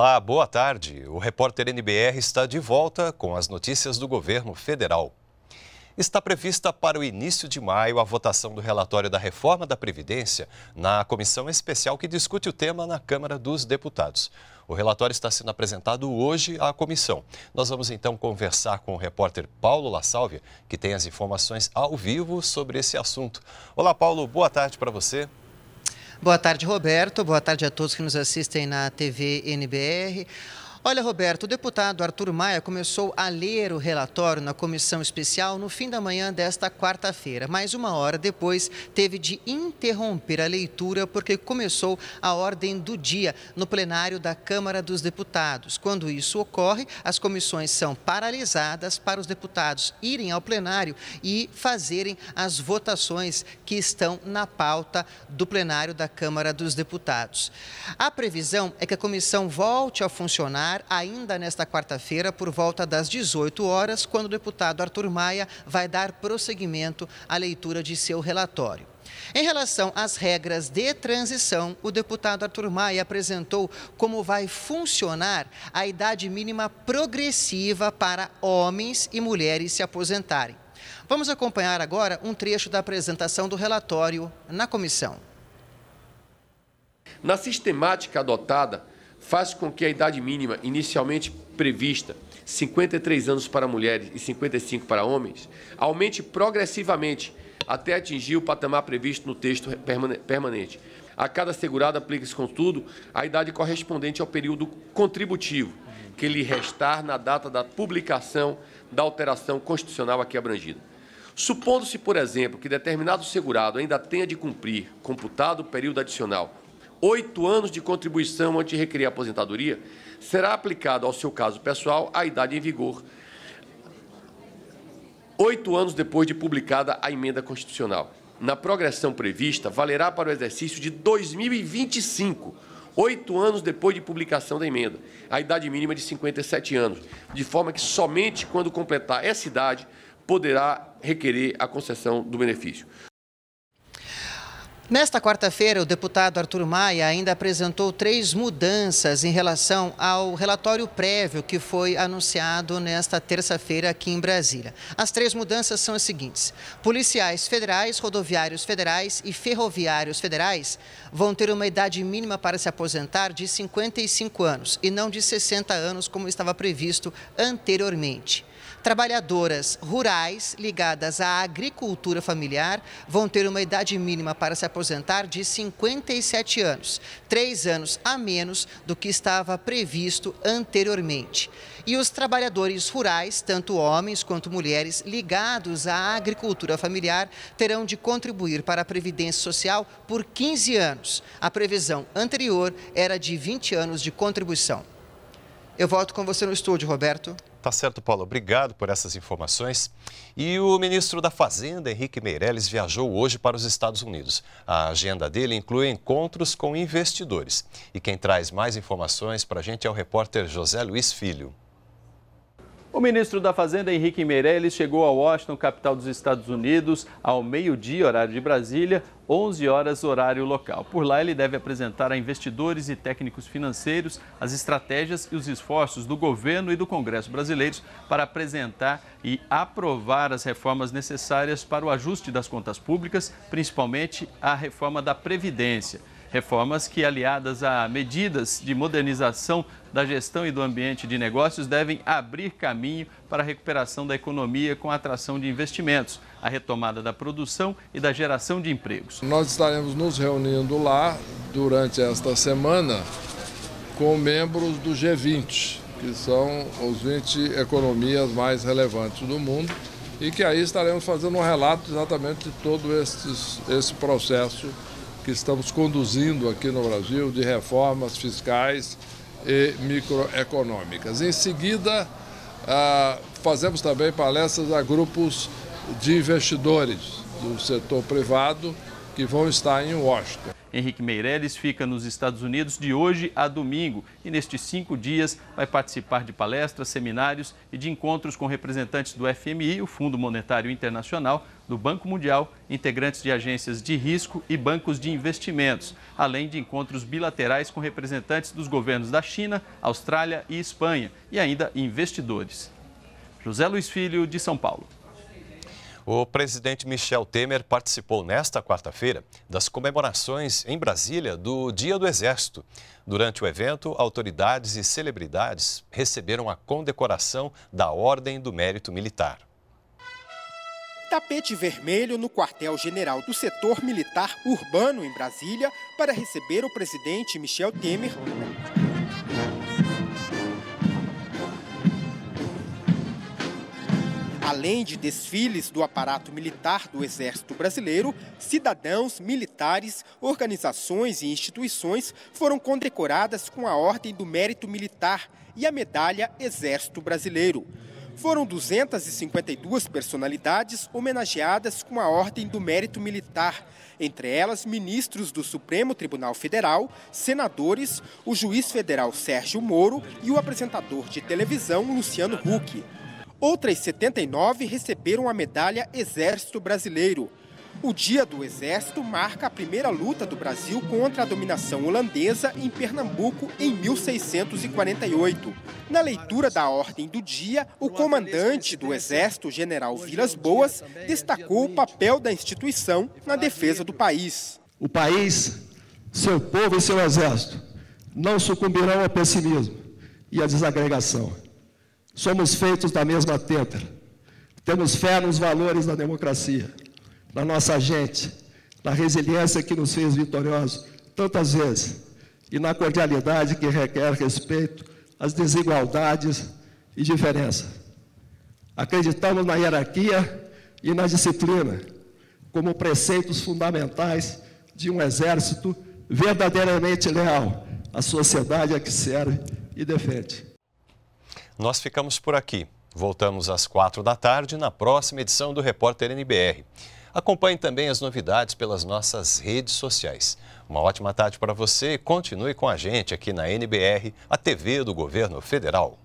Olá, boa tarde. O repórter NBR está de volta com as notícias do governo federal. Está prevista para o início de maio a votação do relatório da reforma da Previdência na comissão especial que discute o tema na Câmara dos Deputados. O relatório está sendo apresentado hoje à comissão. Nós vamos então conversar com o repórter Paulo La Sálvia, que tem as informações ao vivo sobre esse assunto. Olá, Paulo, boa tarde para você. Boa tarde, Roberto. Boa tarde a todos que nos assistem na TV NBR. Olha, Roberto, o deputado Arthur Maia começou a ler o relatório na comissão especial no fim da manhã desta quarta-feira, mas uma hora depois teve de interromper a leitura porque começou a ordem do dia no plenário da Câmara dos Deputados. Quando isso ocorre, as comissões são paralisadas para os deputados irem ao plenário e fazerem as votações que estão na pauta do plenário da Câmara dos Deputados. A previsão é que a comissão volte a funcionar ainda nesta quarta-feira, por volta das 18 horas, quando o deputado Arthur Maia vai dar prosseguimento à leitura de seu relatório. Em relação às regras de transição, o deputado Arthur Maia apresentou como vai funcionar a idade mínima progressiva para homens e mulheres se aposentarem. Vamos acompanhar agora um trecho da apresentação do relatório na comissão. Na sistemática adotada, faz com que a idade mínima inicialmente prevista, 53 anos para mulheres e 55 para homens, aumente progressivamente até atingir o patamar previsto no texto permanente. A cada segurado aplica-se, contudo, a idade correspondente ao período contributivo, que lhe restar na data da publicação da alteração constitucional aqui abrangida. Supondo-se, por exemplo, que determinado segurado ainda tenha de cumprir, computado o período adicional, oito anos de contribuição antes de requerer a aposentadoria, será aplicado ao seu caso pessoal a idade em vigor, oito anos depois de publicada a emenda constitucional. Na progressão prevista, valerá para o exercício de 2025, oito anos depois de publicação da emenda, a idade mínima de 57 anos, de forma que somente quando completar essa idade poderá requerer a concessão do benefício. Nesta quarta-feira, o deputado Arthur Maia ainda apresentou três mudanças em relação ao relatório prévio que foi anunciado nesta terça-feira aqui em Brasília. As três mudanças são as seguintes: policiais federais, rodoviários federais e ferroviários federais vão ter uma idade mínima para se aposentar de 55 anos e não de 60 anos, como estava previsto anteriormente. Trabalhadoras rurais ligadas à agricultura familiar vão ter uma idade mínima para se aposentar de 57 anos, três anos a menos do que estava previsto anteriormente. E os trabalhadores rurais, tanto homens quanto mulheres, ligados à agricultura familiar, terão de contribuir para a Previdência Social por 15 anos. A previsão anterior era de 20 anos de contribuição. Eu volto com você no estúdio, Roberto. Tá certo, Paulo. Obrigado por essas informações. E o ministro da Fazenda, Henrique Meirelles, viajou hoje para os Estados Unidos. A agenda dele inclui encontros com investidores. E quem traz mais informações para a gente é o repórter José Luiz Filho. O ministro da Fazenda, Henrique Meirelles, chegou a Washington, capital dos Estados Unidos, ao meio-dia, horário de Brasília, 11 horas, horário local. Por lá, ele deve apresentar a investidores e técnicos financeiros as estratégias e os esforços do governo e do Congresso brasileiros para apresentar e aprovar as reformas necessárias para o ajuste das contas públicas, principalmente a reforma da Previdência. Reformas que, aliadas a medidas de modernização da gestão e do ambiente de negócios, devem abrir caminho para a recuperação da economia com a atração de investimentos, a retomada da produção e da geração de empregos. Nós estaremos nos reunindo lá durante esta semana com membros do G20, que são os 20 economias mais relevantes do mundo, e que aí estaremos fazendo um relato exatamente de todo estes, esse processo que estamos conduzindo aqui no Brasil de reformas fiscais e microeconômicas. Em seguida, ah, fazemos também palestras a grupos de investidores do setor privado que vão estar em Washington. Henrique Meirelles fica nos Estados Unidos de hoje a domingo e nestes cinco dias vai participar de palestras, seminários e de encontros com representantes do FMI, o Fundo Monetário Internacional, do Banco Mundial, integrantes de agências de risco e bancos de investimentos, além de encontros bilaterais com representantes dos governos da China, Austrália e Espanha e ainda investidores. José Luiz Filho, de São Paulo. O presidente Michel Temer participou nesta quarta-feira das comemorações em Brasília do Dia do Exército. Durante o evento, autoridades e celebridades receberam a condecoração da Ordem do Mérito Militar tapete vermelho no quartel-general do setor militar urbano em Brasília para receber o presidente Michel Temer. Além de desfiles do aparato militar do Exército Brasileiro, cidadãos, militares, organizações e instituições foram condecoradas com a Ordem do Mérito Militar e a Medalha Exército Brasileiro. Foram 252 personalidades homenageadas com a Ordem do Mérito Militar, entre elas ministros do Supremo Tribunal Federal, senadores, o juiz federal Sérgio Moro e o apresentador de televisão Luciano Huck. Outras 79 receberam a medalha Exército Brasileiro. O Dia do Exército marca a primeira luta do Brasil contra a dominação holandesa em Pernambuco em 1648. Na leitura da ordem do dia, o comandante do Exército, general Vilas Boas, destacou o papel da instituição na defesa do país. O país, seu povo e seu exército não sucumbirão ao pessimismo e à desagregação. Somos feitos da mesma teta. Temos fé nos valores da democracia na nossa gente, na resiliência que nos fez vitoriosos tantas vezes e na cordialidade que requer respeito às desigualdades e diferenças. Acreditamos na hierarquia e na disciplina como preceitos fundamentais de um exército verdadeiramente leal à sociedade a que serve e defende. Nós ficamos por aqui. Voltamos às quatro da tarde na próxima edição do Repórter NBR. Acompanhe também as novidades pelas nossas redes sociais. Uma ótima tarde para você e continue com a gente aqui na NBR, a TV do Governo Federal.